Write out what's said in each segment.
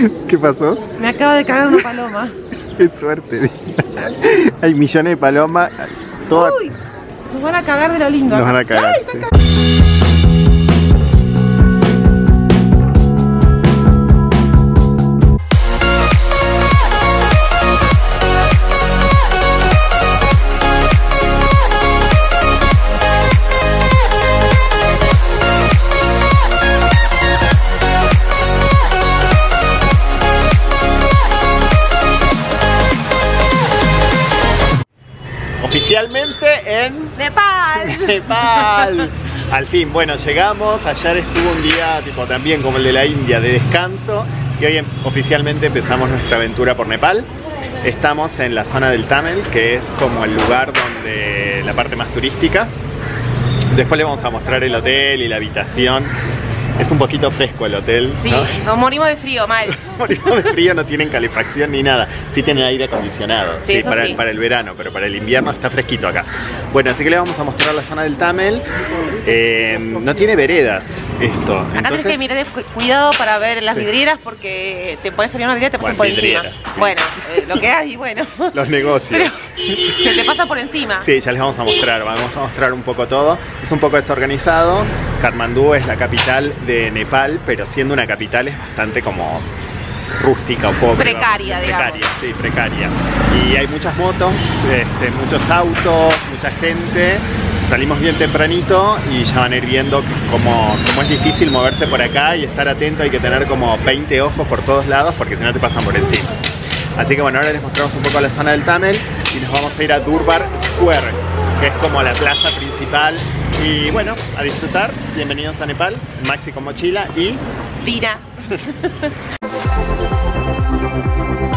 ¿Qué pasó? Me acaba de cagar una paloma. Qué suerte. Hay millones de palomas. Todas Uy, nos van a cagar de lo lindo. nos van a cagar. Ay, sí. En Nepal. Nepal. Al fin, bueno, llegamos. Ayer estuvo un día tipo también como el de la India de descanso y hoy em- oficialmente empezamos nuestra aventura por Nepal. Estamos en la zona del Tamil, que es como el lugar donde la parte más turística. Después le vamos a mostrar el hotel y la habitación. Es un poquito fresco el hotel. Sí, ¿no? nos morimos de frío, mal. Morimos de frío, no tienen calefacción ni nada. Sí tienen aire acondicionado, Sí, sí, eso para, sí. El, para el verano, pero para el invierno está fresquito acá. Bueno, así que le vamos a mostrar la zona del Tamel. Eh, no tiene veredas esto. Acá tenés entonces- que mirar cu- cuidado para ver las vidrieras porque te pones a mirar una vidriera y te pasan por encima. Bueno, eh, lo que hay, bueno. Los negocios. Pero se te pasa por encima. Sí, ya les vamos a mostrar, vamos a mostrar un poco todo. Es un poco desorganizado. Katmandú es la capital de Nepal, pero siendo una capital es bastante como rústica o pobre. Precaria, digamos. Precaria, sí, precaria. Y hay muchas motos, este, muchos autos, mucha gente. Salimos bien tempranito y ya van a ir viendo que como, como es difícil moverse por acá y estar atento, hay que tener como 20 ojos por todos lados porque si no te pasan por encima. Así que bueno, ahora les mostramos un poco la zona del Tamel y nos vamos a ir a Durbar Square, que es como la plaza principal. Y bueno, a disfrutar. Bienvenidos a Nepal, Maxi con mochila y Dina.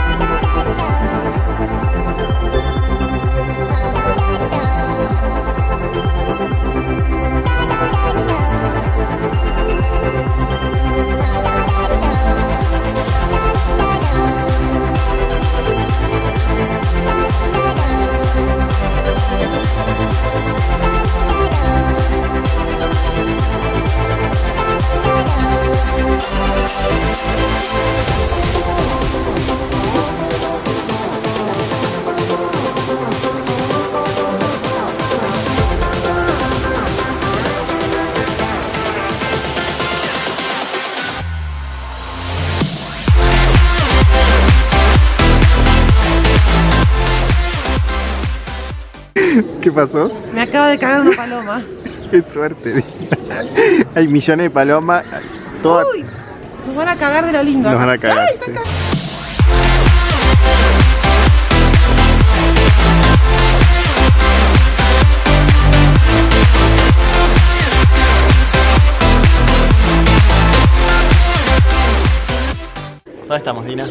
¿qué pasó? Me acaba de cagar una paloma. Qué suerte. Hay millones de palomas. Uy, nos van a cagar de lo lindo. nos van a cagar. Ay, sí. ¿Dónde estamos, Dina?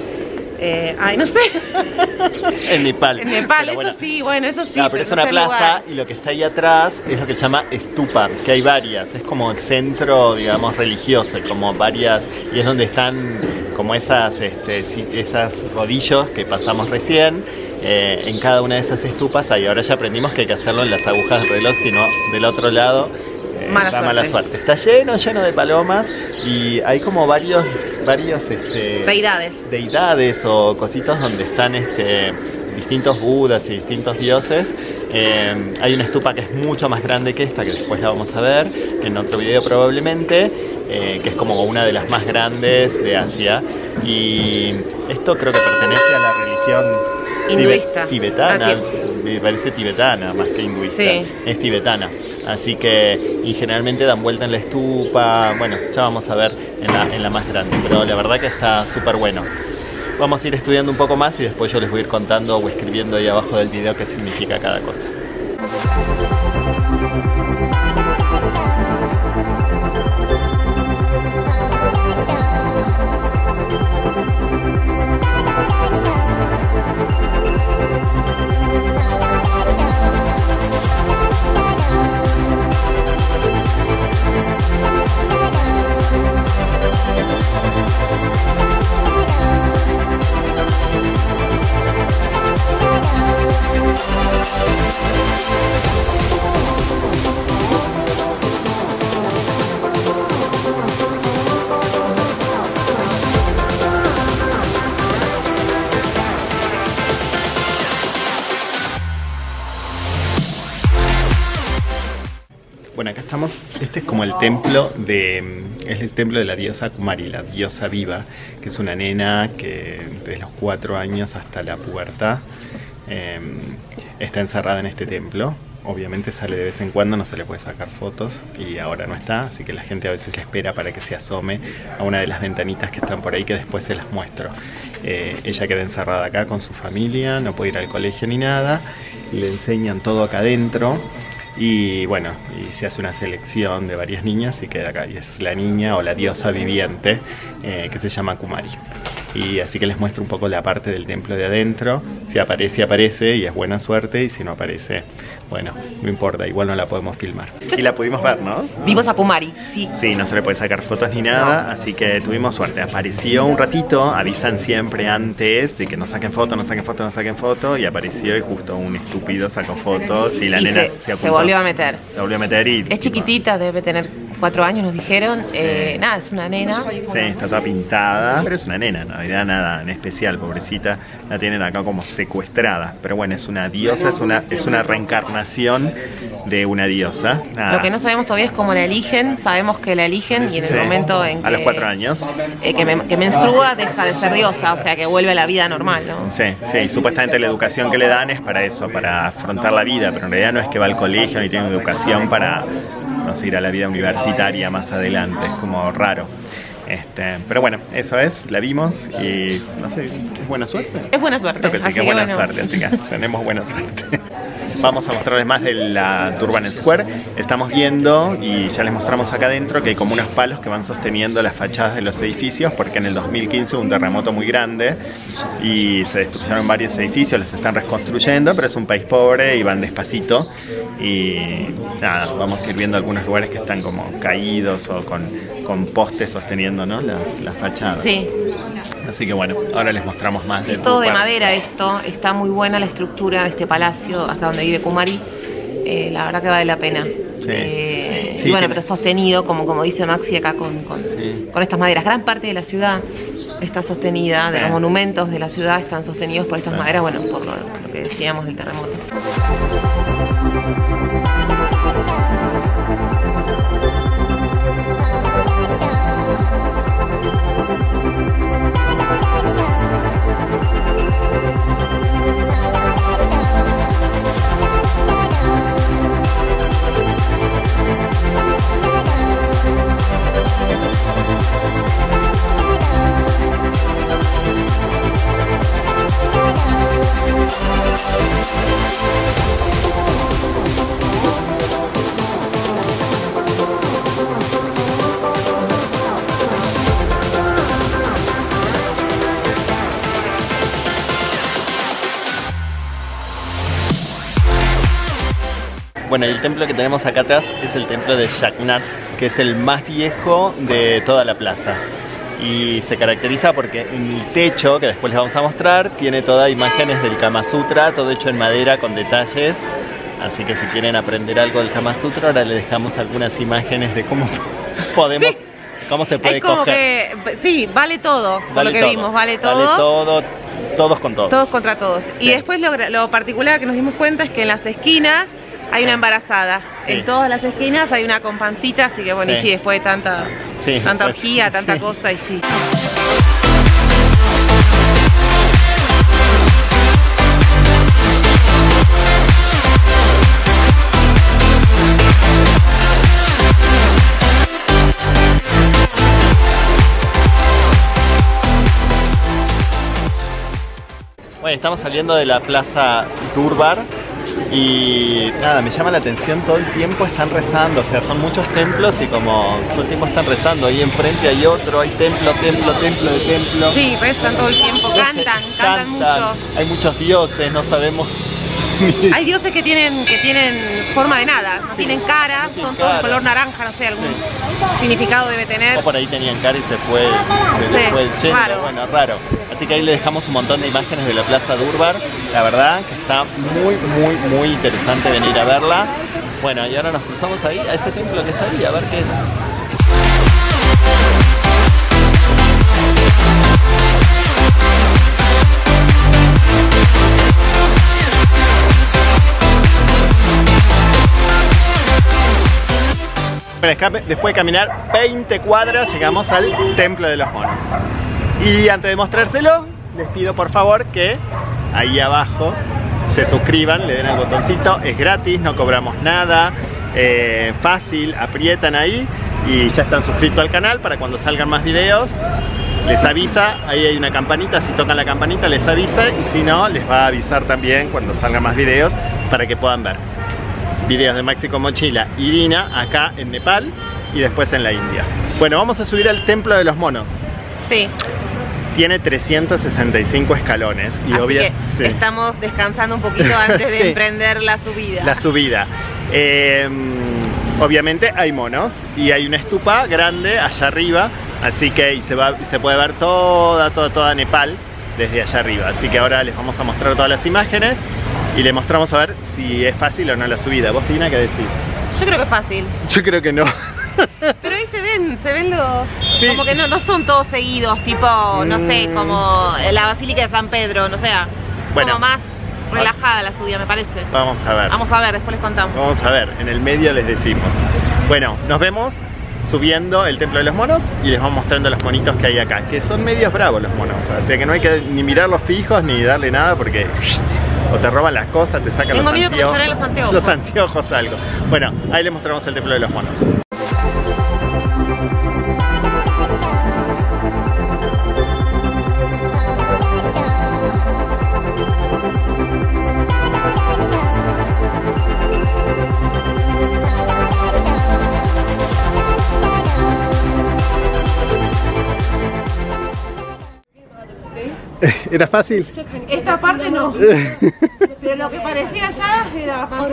Eh, ay, no sé. En Nepal. En Nepal, Pero eso bueno, sí, bueno, eso sí. Pero es no una sé plaza y lo que está ahí atrás es lo que se llama estupa, que hay varias, es como el centro, digamos, religioso, como varias, y es donde están como esas, este, esas rodillos que pasamos recién, eh, en cada una de esas estupas, ahí ahora ya aprendimos que hay que hacerlo en las agujas del reloj, sino del otro lado. Eh, Mala da mala suerte. Está lleno, lleno de palomas y hay como varios, varios este, Deidades. deidades o cositos donde están este, distintos budas y distintos dioses. Eh, hay una estupa que es mucho más grande que esta, que después la vamos a ver en otro video probablemente, eh, que es como una de las más grandes de Asia. Y esto creo que pertenece a la religión Hinduista. tibetana. Ah, Me parece tibetana más que hinduista. Sí. Es tibetana. Así que, y generalmente dan vuelta en la estupa. Bueno, ya vamos a ver en la, en la más grande. Pero la verdad que está súper bueno. Vamos a ir estudiando un poco más y después yo les voy a ir contando o escribiendo ahí abajo del video qué significa cada cosa. Bueno, acá estamos. Este es como el templo de. Es el templo de la diosa Kumari, la diosa viva, que es una nena que desde los cuatro años hasta la pubertad eh, está encerrada en este templo. Obviamente sale de vez en cuando, no se le puede sacar fotos y ahora no está, así que la gente a veces le espera para que se asome a una de las ventanitas que están por ahí que después se las muestro. Eh, ella queda encerrada acá con su familia, no puede ir al colegio ni nada, le enseñan todo acá adentro y bueno, y se hace una selección de varias niñas y queda acá. Y es la niña o la diosa viviente eh, que se llama Kumari. Y así que les muestro un poco la parte del templo de adentro. Si aparece, aparece y es buena suerte. Y si no aparece, bueno, no importa, igual no la podemos filmar. Y la pudimos ver, ¿no? Vimos a Kumari, sí. Sí, no se le puede sacar fotos ni nada, así que tuvimos suerte. Apareció un ratito, avisan siempre antes de que no saquen fotos, no saquen fotos, no saquen fotos. Y apareció y justo un estúpido sacó fotos y la nena se, se, se volvió a meter. Se volvió a meter y... Es chiquitita, debe tener cuatro años, nos dijeron. Eh, nada, es una nena. Sí, está toda pintada, pero es una nena, en realidad nada en especial, pobrecita, la tienen acá como secuestrada, pero bueno, es una diosa, es una, es una reencarnación de una diosa. Nada. Lo que no sabemos todavía es cómo la eligen. Sabemos que la eligen y en el Sí, momento en que, A los cuatro años. eh, que, me- que menstrua deja de ser diosa, o sea que vuelve a la vida normal, ¿no? Sí, sí, supuestamente la educación que le dan es para eso, para afrontar la vida, pero en realidad no es que va al colegio ni tiene educación para, no sé, ir a la vida universitaria más adelante, es como raro. Este, pero bueno, eso es, la vimos y no sé, es buena suerte. Es buena suerte. Creo que sí, así que es buena bueno. suerte, así que tenemos buena suerte. Vamos a mostrarles más de la Durban Square. Estamos viendo y ya les mostramos acá adentro que hay como unos palos que van sosteniendo las fachadas de los edificios porque en el 2015 hubo un terremoto muy grande y se destruyeron varios edificios, los están reconstruyendo, pero es un país pobre y van despacito y nada, vamos a ir viendo algunos lugares que están como caídos o con, con postes sosteniendo las fachadas. Sí, Así que bueno, ahora les mostramos más es todo de madera esto. Está muy buena la estructura de este palacio, hasta donde vive Kumari. Eh, la verdad que vale la pena. Eh, Sí, y bueno, pero sostenido, como, como dice Maxi acá, con, con, Sí. con estas maderas. Gran parte de la ciudad está sostenida, de Sí. los monumentos de la ciudad están sostenidos por estas Sí. maderas, bueno, por lo, lo que decíamos del terremoto. Bueno, y el templo que tenemos acá atrás es el templo de Jagannath, que es el más viejo de toda la plaza. Y se caracteriza porque en el techo, que después les vamos a mostrar, tiene todas imágenes del Kama Sutra, todo hecho en madera con detalles. Así que si quieren aprender algo del Kama Sutra, ahora les dejamos algunas imágenes de cómo podemos, cómo se puede Es como coger. que, sí, vale todo, Vale lo que todo, vimos, vale todo. Vale todo, todos con todos. Todos contra todos. Y Sí. después lo, lo particular que nos dimos cuenta es que en las esquinas hay una embarazada. Sí. En todas las esquinas hay una con pancita, así que bueno, Sí. y sí, después de tanta, Sí, tanta pues, orgía, tanta cosa, y sí. Bueno, estamos saliendo de la plaza Durbar y nada, me llama la atención, todo el tiempo están rezando, o sea, son muchos templos y como todo el tiempo están rezando, ahí enfrente hay otro, hay templo, templo, templo de templo. Sí, rezan todo el tiempo, Dioses cantan, cantan mucho. Hay muchos dioses, no sabemos. Hay dioses que tienen, que tienen forma de nada, no tienen cara, no tienen son todos de color naranja, no sé, algún significado debe tener. O por ahí tenían cara y se fue, se fue el yendo, raro. bueno, raro. Así que ahí le dejamos un montón de imágenes de la plaza Durbar. La verdad que está muy, muy, muy interesante venir a verla. Bueno, y ahora nos cruzamos ahí, a ese templo que está ahí, a ver qué es. Después de caminar 20 cuadras llegamos al Templo de los Monos. Y antes de mostrárselo, les pido por favor que ahí abajo se suscriban, le den al botoncito, es gratis, no cobramos nada, eh, fácil, aprietan ahí y ya están suscritos al canal para cuando salgan más videos les avisa, ahí hay una campanita, si tocan la campanita les avisa y si no les va a avisar también cuando salgan más videos para que puedan ver videos de Maxi con Mochila y Dina acá en Nepal y después en la India. Bueno, vamos a subir al Templo de los Monos. Sí tiene 365 escalones. Y Así estamos descansando un poquito antes de emprender la subida. La subida. Em, obviamente hay monos y hay una estupa grande allá arriba, así que se, va, se puede ver toda, toda, toda Nepal desde allá arriba. Así que ahora les vamos a mostrar todas las imágenes y le mostramos a ver si es fácil o no la subida. ¿Vos, Tina, qué decís? Yo creo que es fácil. Yo creo que no. Pero ahí se ven, se ven los... Como que no, no son todos seguidos, tipo, no sé, mm. como la Basílica de San Pedro, no sé, bueno, como más relajada la subida, me parece. Vamos a ver. Vamos a ver, después les contamos. Vamos a ver, en el medio les decimos. Bueno, nos vemos subiendo el Templo de los Monos y les vamos mostrando los monitos que hay acá, que son medios bravos los monos, o sea que no hay que ni mirarlos fijos ni darle nada porque o te roban las cosas, te sacan los anteojos. los anteojos. Los anteojos algo. Bueno, ahí les mostramos el Templo de los Monos. ¿Era fácil? Esta parte no. Pero lo que parecía allá era más...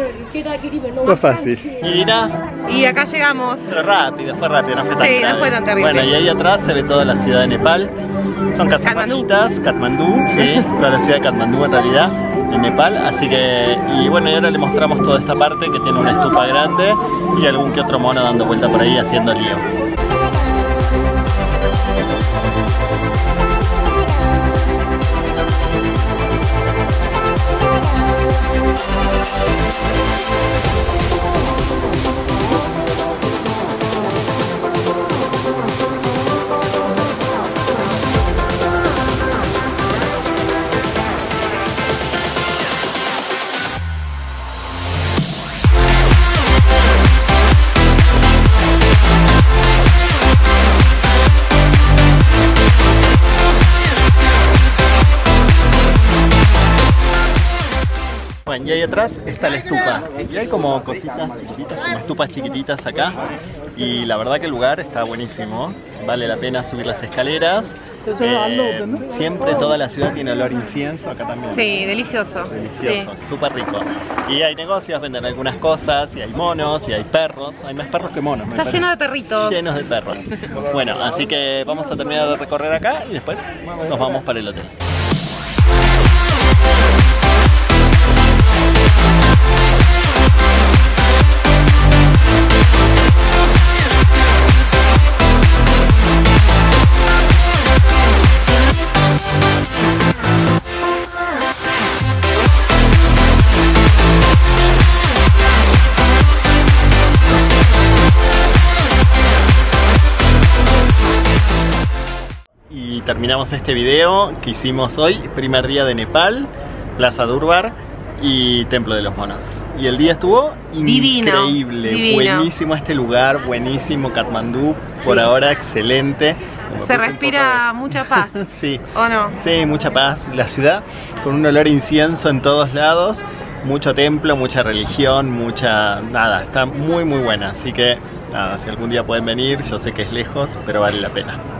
No fácil. ¿Y Y acá llegamos. Fue rápido, fue rápido, no fue tan Sí, no fue tan terrible. Bueno, y ahí atrás se ve toda la ciudad de Nepal. Son casas Katmandú. Katmandú, sí, toda la ciudad de Katmandú en realidad, en Nepal. Así que, y bueno, y ahora le mostramos toda esta parte que tiene una estupa grande y algún que otro mono dando vuelta por ahí haciendo lío. Atrás está la estupa. Y hay como cositas chiquititas, como estupas chiquititas acá. Y la verdad que el lugar está buenísimo. Vale la pena subir las escaleras. Eh, siempre toda la ciudad tiene olor incienso, acá también. Sí, delicioso. Delicioso, súper rico. Y hay negocios, venden algunas cosas, y hay monos, y hay perros. Hay más perros que monos. Está lleno de perritos. Llenos de perros. Bueno, así que vamos a terminar de recorrer acá y después nos vamos para el hotel. Terminamos este video que hicimos hoy, primer día de Nepal, Plaza Durbar y Templo de los Monos. Y el día estuvo increíble, buenísimo este lugar, buenísimo Katmandú, por ahora excelente. Se respira mucha paz. sí. ¿O no? Sí, mucha paz. La ciudad con un olor incienso en todos lados, mucho templo, mucha religión, mucha... nada, está muy muy buena. Así que nada, si algún día pueden venir, yo sé que es lejos, pero vale la pena.